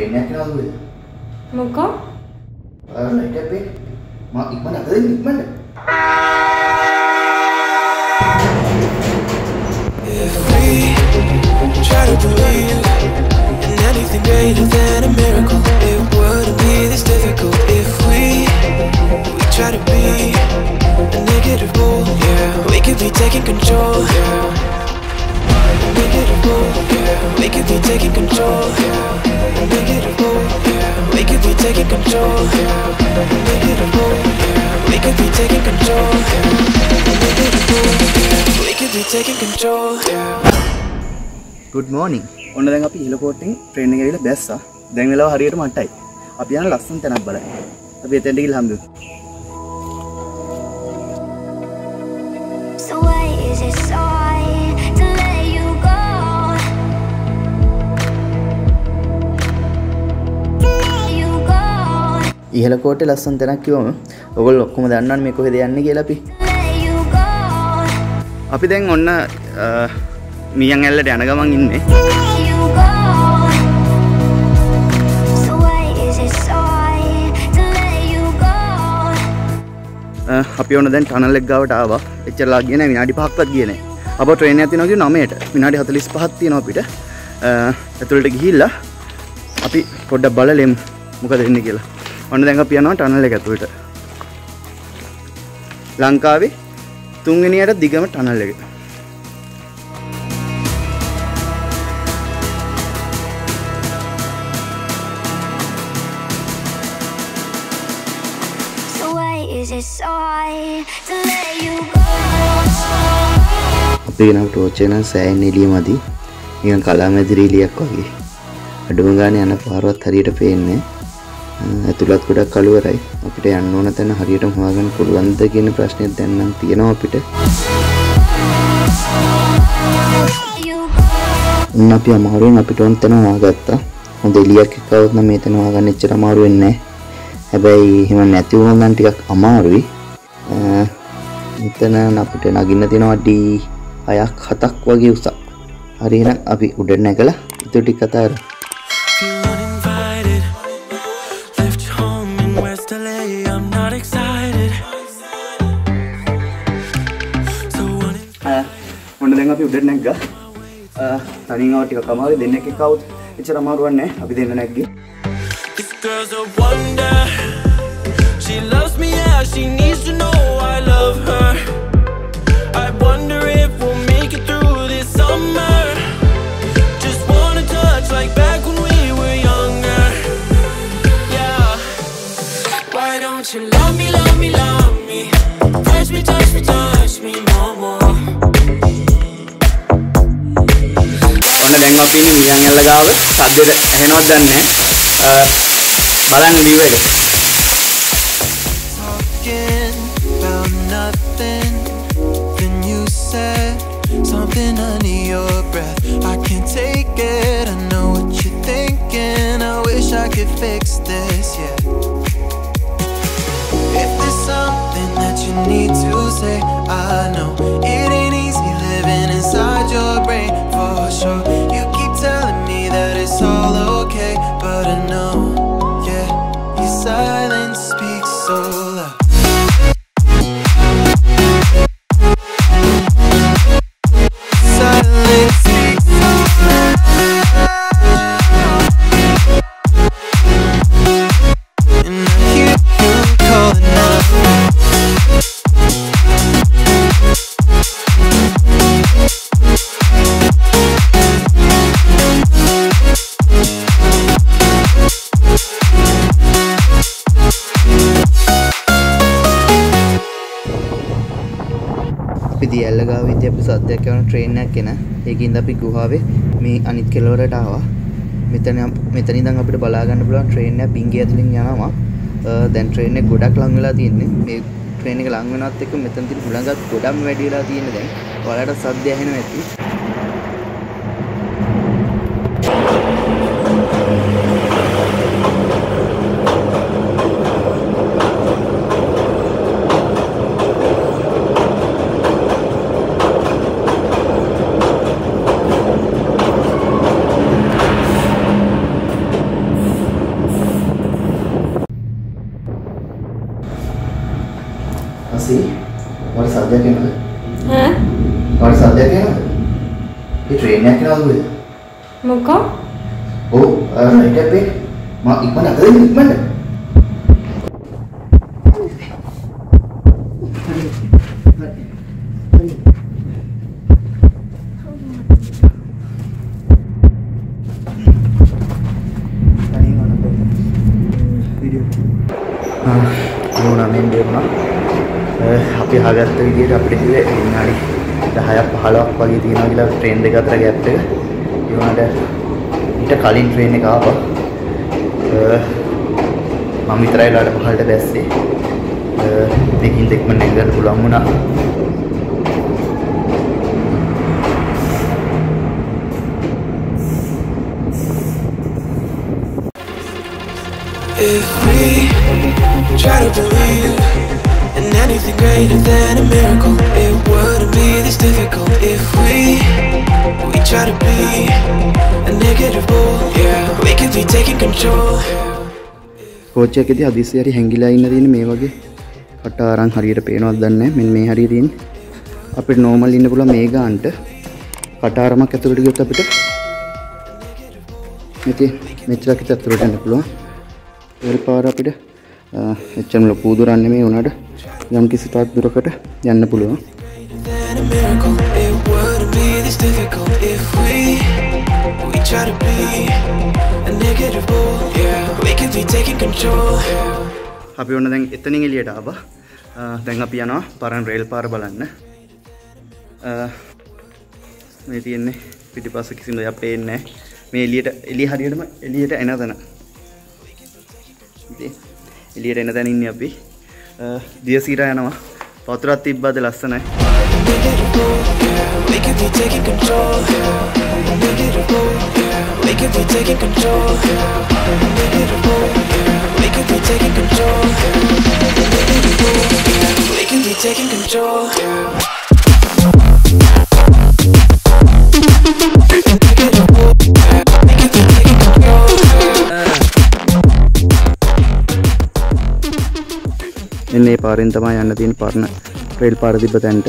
Trainnya kenal gue. Muka? Eh, naik deh, Mau Iqman ada ini Iqman deh. If we try to believe in anything greater than a miracle, it wouldn't be this difficult. If we we try to be a negative rule, yeah, we could be taking control. Yeah, we could be taking control, yeah. Negative bull, yeah, we could be taking control, yeah. Negative bull, yeah, we could be taking control, yeah. Negative bull, yeah, we could be taking control, yeah. good morning. ඔන්න දැන් අපි ඉහළකෝට්ටෙන් train එකේ ගිහලා බැස්සා. දැන් වෙලාව හරියට 8යි. අපි යන ලස්සන තැනක් බලන්න. අපි එතෙන්ට ගිහලා හම්බෙමු. ඉහළකෝට්ටේ ලස්සන තැනක් කිව්වම ඔයගොල්ලෝ ඔක්කොම දන්නවනේ මේ කොහෙද යන්නේ කියලා අපි. let you go, අපි දැන් ඔන්න අ, මියන් ඇල්ලට යන ගමන් ඉන්නේ. to let you go. So why is it so hard to let you go? අ, අපි ඔන්න දැන් ටනල් එක ගාවට ආවා. එච්චරලා ගියේ නැහැ විනාඩි 5ක්වත් ගියේ නැහැ. අපෝ ට්‍රේන් එකක් තියෙනවා කිව්ව 9ට. විනාඩි 45ක් තියෙනවා අපිට. අ, ඇතුළට ගිහිල්ලා අපි පොඩ්ඩක් බලලෙමු මොකද වෙන්නේ කියලා. ඔන්න දැන් අපි යනවා ටනල් එක ඇතුළට. ලංකාවේ තුන්වෙනියට දිගම ටනල් එක. So why is it so hard to let you go? අපි නම් සෑහෙන එළිය මදි. නිකන් කලාමැදිරි එළියක් වගේ. අඩුම ගානේ යන පාරවත් හරියට පේන්නේ. නැහැ. ඇතුළත් ගොඩක් කළුවරයි. අපිට යන්න ඕන තැන හරියටම හොයාගන්න පුළුවන්ද කියන ප්‍රශ්නයක් දැන් නම් තියෙනවා අපිට. You go. උන් අපි අමාරුවෙන් අපිට ඕන තැන හොයාගත්තා. හොඳ එළියක් එක්කවොත් නම් මේ තැන හොයාගන්න එච්චර අමාරු වෙන්නේ නැහැ. හැබැයි එහෙම නැති වුණොත් නම් ටිකක් අමාරුයි. අ, මෙතන අපිට නගින්න තියෙනවා අඩි 6ක් 7ක් වගේ උසක්. හරි එහෙනම් අපි උඩ නැගලා ඊට ටික කතා කරමු. දැන් අපි උඩට නැග්ගා. තනින් ආව ටිකක් අමාරුයි දෙන්නෙක් එක්ක આવුත් එච්චර අමාරුවක් නෑ. අපි දෙන්න නැග්ගේ. This girl's a wonder. She loves me as she needs to know I love her. I wonder if we'll make it through this summer. Just wanna touch like back when we were younger. Yeah. Why don't you love me, love me, love me? Touch me, touch me, touch me. දැන් අපි ඉන්නේ මියන් ඇල්ල ගාව. සද්දෙට ඇහෙනවද දන්නේ නැහැ. බලන්න ලියුව එක. talking about nothing. Then you said something under your breath. I can't take it. I know what you're thinking. I wish I could fix this, yeah. If there's something that you need to say, I know it ain't easy living inside your brain for sure. ඉතින් අපි සද්දයක් කරන train එකක් එන. ඒකින්ද අපි ගුහාවේ මේ අනිත් කෙළවරට ආවා. මෙතන මෙතන ඉඳන් අපිට බලා ගන්න පුළුවන් ට්‍රේන් එක බිංගිය ඇතුලින් යනවා. අ, දැන් ට්‍රේන් එක ගොඩක් ලඟ වෙලා තියෙන්නේ. මේ ට්‍රේන් එක ලඟ වෙනවත් එක්ක මෙතන තියෙන හුළඟත් ගොඩක්ම වැඩි වෙලා තියෙන්නේ දැන්. ඔයාලට සද්ද ඇහෙනවා ඇති. ඈ ඔයාලට සද්දයක් එනවද? ඒ ට්‍රේන් එකක් යනවද? මොකෝ ඔව් රයිට් අපේ මම ඉක්මනට අතරින් ඉක්මනට නමෙන් දෙවුණා Eh, අපි හගත්ත විදියට අපිට කිව්වේ විනාඩි 10ක් 15ක් වගේ තියෙනවා කියලා ට්‍රේන් දෙක අතර ගැප් එක. ඒ වුණාට ඊට කලින් ට්‍රේන් එක ආවා. Eh, මම විතරයි ලාට පහළට බැස්සේ. මේකින් eh, දෙක්ම නැගගන්න පුළුවන් වුණා. If we try to believe in anything greater than a miracle, it wouldn't be this difficult. If we we try to be a negative bull, yeah, we could be taking control. Coach එකේදී හදිස්සි හරි හැංගිලා ඉන්න තියෙන මේ වගේ කට අරන් හරියට පේනවද දන්නේ නැහැ. මෙන්න මේ හරිය තියෙන්නේ. අපිට නෝමල් ඉන්න පුළුවන් මේ ගානට කට අරමක් ඇතුළට ගියොත් අපිට මෙතේ මෙච්චරක් විතර ඇතුළට යන්න පුළුවන්. ඒ පාර අපිට අ, එච්චරම ලොකු දුරක් නෙමෙයි උනාට යම් කිසි තාක් දුරකට යන්න පුළුවන්. Than a miracle, it wouldn't be this difficult if we we try to be a negative bull, yeah, we could be taking control. අපි ඔන්න දැන් එතනින් එලියට ආවා. අ, දැන් අපි යනවා පරණ රේල් පාර බලන්න. අ, මේ තියෙන්නේ පිටිපස්ස කිසිම දෙයක් පේන්නේ නැහැ. මේ එළියට එළිය හරියටම එළියට එන තැන. ඉතින් එළියට එන තැන ඉන්නේ අපි. අ, දියසීරා යනවා. වතුරක් තිබ්බද ලස්සනයි. Negative bull, yeah, we could be taking control. Negative bull, yeah, මෙන්න මේ පාරෙන් තමයි යන්න තියෙන පරණ රේල් පාර තිබ්බ තැනට.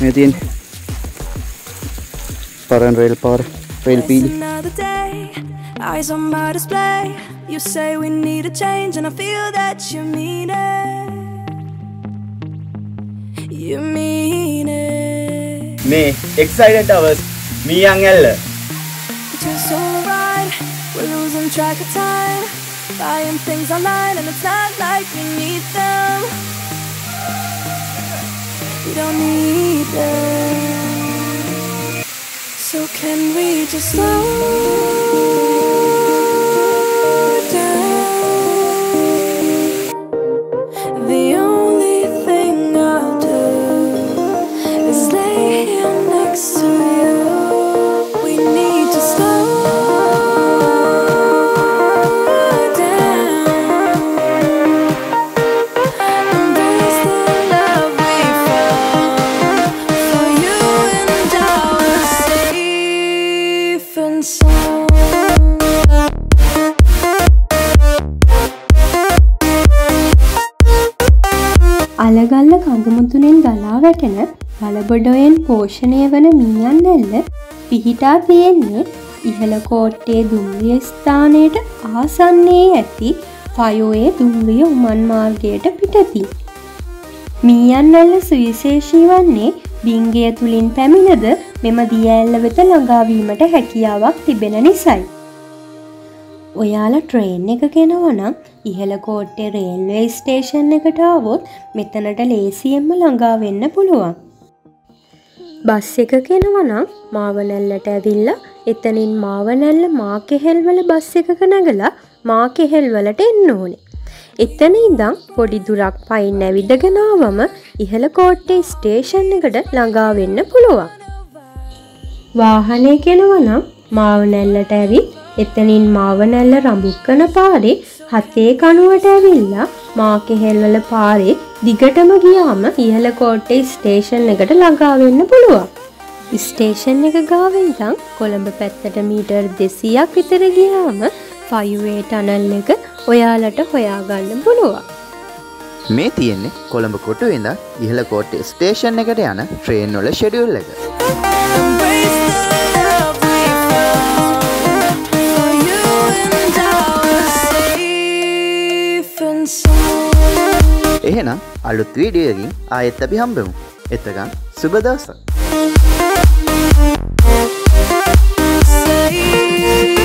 මේ තියෙන්නේ පරණ රේල් පාර fail page. On my display. You say we need a change, and I feel that you mean it. You mean it. Me, excited hours. Me young L. Just alright. We're losing track of time. Buying things online, and it's not like we need them. We don't need them. So can we just slow වැටෙන බලබොඩොයෙන් පෝෂණය වන මීයන් ඇල්ල පිහිටා තියෙන්නේ ඉහළ කෝට්ටේ දුම්රිය ස්ථානයට ආසන්නේ ඇති පයෝයේ දුම්රිය උමන් මාර්ගයට පිටති. මීයන් ඇල්ල සුවිශේෂී වන්නේ බිංගය තුළින් පැමිණද මෙම දිය ඇල්ල වෙත ළඟාවීමට හැකියාවක් තිබෙන නිසයි. ඔයාලා ට්‍රේන් එක ගෙනවනම් ඉහළ කෝට්ටේ රේල්වේ ස්ටේෂන් එකට ආවොත් මෙතනට ලේසියෙන්ම ළඟා වෙන්න පුළුවන්. බස් එක ගෙනවනම් මාවනැල්ලට ඇවිල්ල එතනින් මාවනැල්ල මාකෙහෙල්වල බස් එකක නැගලා මාකෙහෙල්වලට එන්න ඕනේ. එතන ඉඳං පොඩි දුරක් පයින් ඇවිදගෙනාවම ඉහළ කෝට්ටේ ස්ටේෂන් එකට ළඟා වෙන්න පුළුවන්. වාහනය කෙනවනම් මාවනැල්ලට ඇවිත් එතනින් මාවනැල්ල රඹුක්කන පාරේ හතේ කනුවට ඇවිල්ලා මාකෙහෙල්වල පාරේ දිගටම ගියාම ඉහළ කෝට්ටේ ස්ටේෂන් එකට ළඟාවෙන්න පුළුවන්. ස්ටේෂන් එක ගාවෙන්ටං කොළඹ පැත්තට මීටර් දෙසියක් විතර ගියාම ෆයුවේ ටනල් එක ඔයාලට හොයාගන්න පුළුවන්. මේ තියෙන්නේ කොළඹ කොටු ඉඳ ඉහළ කෝට්ටේ ස්ටේෂන් එකට යන ට්‍රේන් වල ෂෙඩියුල් එක එහෙනම් අලුත් වීඩියකින් ආයෙත් අපි හම්බෙමු. එතකම් සුබදවසක් Safe